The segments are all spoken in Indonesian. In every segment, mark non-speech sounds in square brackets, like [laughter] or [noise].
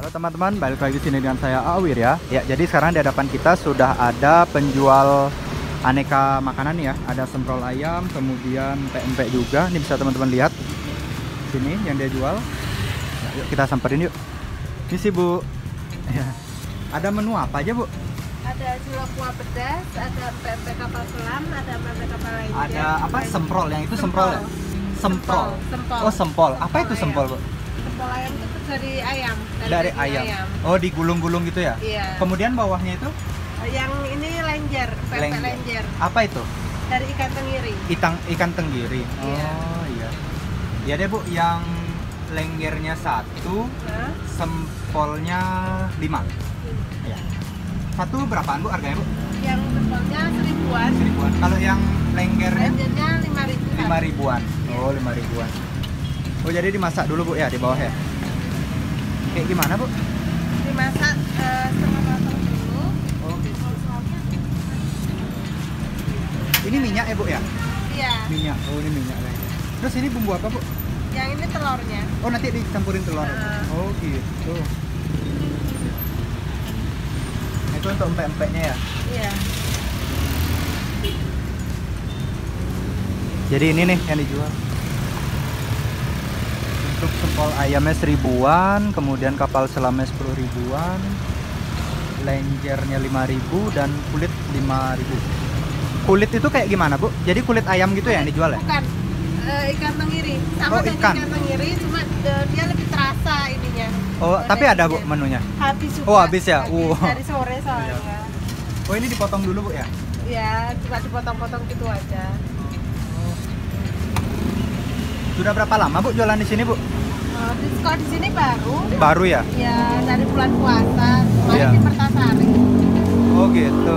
Halo teman-teman, balik lagi di sini dengan saya Awir ya. Ya, jadi sekarang di hadapan kita sudah ada penjual aneka makanan ya. Ada semprol ayam, kemudian pempek juga. Ini bisa teman-teman lihat. Sini yang dia jual. Ya, yuk kita samperin yuk. Ini sih Bu. Ya. Ada menu apa aja Bu? ada cilok kuah pedas, ada pempek kapal selam, ada pempek kapal lainnya. Ada apa? Semprol yang itu semprol ya? Semprol. Sempol. Oh sempol. Apa itu sempol Bu? Sempol ayam itu dari ayam. Dari daging ayam. Oh digulung-gulung gitu ya? Iya. Kemudian bawahnya itu Yang ini lenjer, pempek Lenjer. lenjer. apa itu? Dari ikan tenggiri. Ikan ikan tenggiri. Iya. Oh iya. Ya deh Bu, yang lenggernya satu, Hah? sempolnya lima. Ya. Satu berapaan Bu harganya Bu? Yang sempolnya seribuan, Seribuan. Kalau yang lenggernya lenjernya lima ribu. lima ribuan. Oh lima ribuan. Oh jadi dimasak dulu Bu ya di bawah ya? Kayak gimana Bu? Dimasak eh, setengah matang dulu. Oh. Ini minyak ya Bu ya? Iya. Minyak. Oh ini minyak lagi. Terus ini bumbu apa Bu? Yang ini telurnya. Oh nanti dicampurin telur. Nah. Oh gitu. Itu untuk empek-empeknya ya. Iya. Jadi ini nih yang dijual. Untuk sempol ayamnya seribuan, kemudian kapal selamnya sepuluh ribuan, lenjernya lima ribu dan kulit lima ribu. Kulit itu kayak gimana bu? Jadi kulit ayam gitu ya yang dijual ya? Bukan. Eh, ikan tenggiri. Sama Oh, ikan. ikan. tenggiri, cuma eh, dia lebih terasa ininya. Oh Eh, tapi ada bu menunya. Habis juga. Oh, habis ya? Habis Wow. Dari sore soalnya. Oh ini dipotong dulu bu ya? Ya, cuma dipotong-potong gitu aja. Sudah berapa lama bu jualan di sini bu? Eh, di sekolah di sini baru. Baru ya? Ya, dari bulan puasa. Kemarin Iya. di. Oh gitu.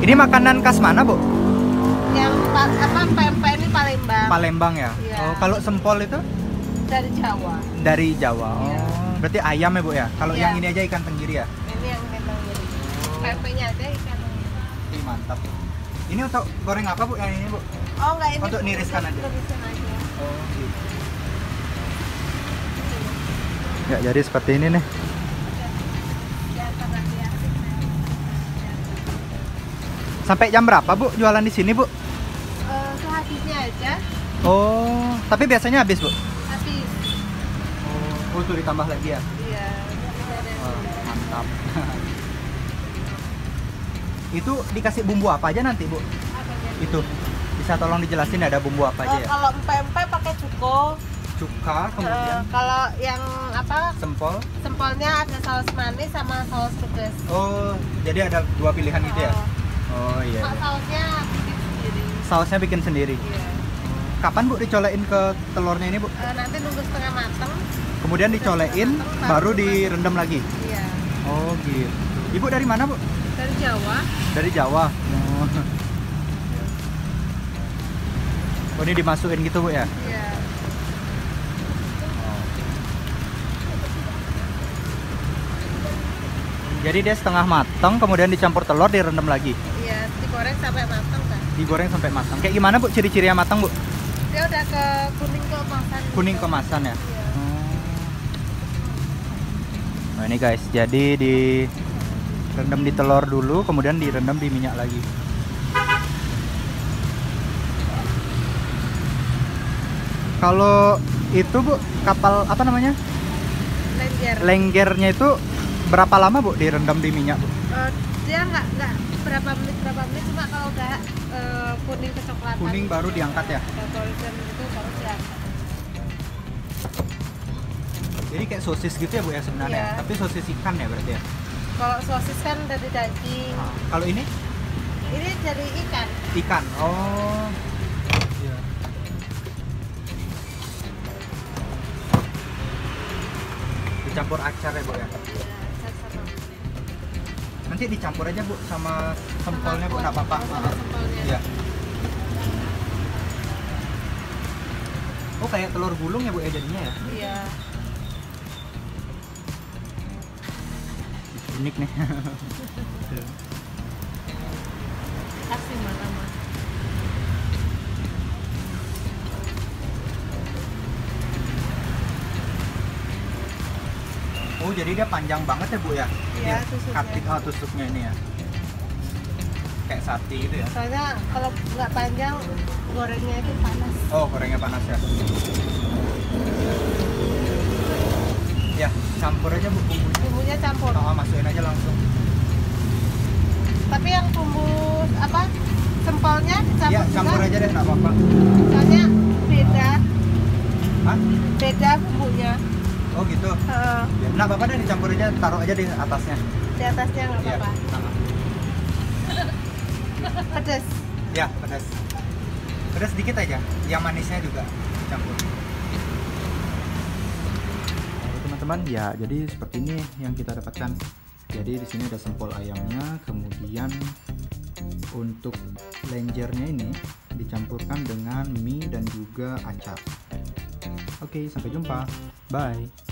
Ini makanan khas mana bu? Yang pa- apa pempek ini Palembang. Palembang ya? Iya. Oh kalau sempol itu? dari Jawa. Dari Jawa. Oh. Iya. Berarti ayam ya bu ya? Kalau Iya. yang ini aja ikan tenggiri ya? Ini yang ikan tenggiri. Pempeknya aja ikan tenggiri. Mantap. Ini untuk goreng apa bu yang ini bu? Oh, enggak ini. Untuk niriskan aja. Niriskan aja. Oh gitu. Ya jadi seperti ini nih. Sampai jam berapa bu jualan di sini bu? Eh, sehabisnya aja. Oh, tapi biasanya habis bu? Habis. Oh, tuh ditambah lagi ya? Iya. Wah, mantap. [laughs] Itu dikasih bumbu apa aja nanti bu? Itu bisa tolong dijelasin ada bumbu apa aja Eh, ya? kalau pakai cuko. Cuka, Eh, kemudian kalau yang apa sempol. sempolnya ada saus manis sama saus pedas. Oh, jadi ada dua pilihan gitu ya? Oh, Oh iya. Iya. sausnya bikin sendiri. Sausnya bikin sendiri. Iya. Kapan bu dicolekin ke telurnya ini bu? Eh, nanti nunggu setengah matang. Kemudian dicolekin, baru direndam lagi. Iya. Oh gitu. Ibu dari mana bu? Dari Jawa. Dari Jawa. Oh. Oh ini dimasukin gitu bu ya? Iya. Jadi dia setengah matang, kemudian dicampur telur, direndam lagi, Iya, digoreng sampai matang kan. digoreng sampai matang. Kayak gimana bu ciri-cirinya matang bu? Dia udah ke kuning keemasan. Kuning gitu. kemasan ya? Iya. Nah ini guys, jadi di rendam di telur dulu, kemudian direndam di minyak lagi. Kalau itu bu, kapal apa namanya? Lenjer. Lenggernya itu berapa lama bu direndam di minyak bu? Eh, dia nggak nggak berapa menit berapa menit cuma kalau udah eh, kuning kecoklatan. Kuning baru diangkat ya? Golden gitu baru diangkat. Jadi kayak sosis gitu ya bu ya sebenarnya, Iya. tapi sosis ikan ya berarti ya. Kalau sosis kan dari daging. Nah, kalau ini Ini dari ikan. ikan. Oh. Iya. Dicampur acar ya bu ya. Nanti dicampur aja bu sama sempolnya bu, nggak apa-apa. Iya. Oh kayak telur gulung ya bu ya jadinya ya? Iya. Unik nih. [laughs] jadi dia panjang banget ya bu ya? Iya, tusuknya. oh tusuknya ini ya. Kayak sate gitu ya? Soalnya kalau nggak panjang gorengnya itu panas. Oh gorengnya panas ya? Ya campur aja bu bumbunya bumbunya campur. Oh, masukin aja langsung. Tapi yang bumbu apa? Sempolnya dicampur Iya, juga? campur aja deh, nggak apa-apa. soalnya nggak apa-apa deh, dicampur aja, taruh aja di atasnya. di atasnya nggak Iya. apa-apa Nah, [laughs] pedas Ya, pedas. Pedas sedikit aja. Yang manisnya juga campur. Teman-teman, ya jadi seperti ini yang kita dapatkan. Jadi di sini ada sempol ayamnya, kemudian untuk lenjernya ini dicampurkan dengan mie dan juga acar. Oke, sampai jumpa. Bye.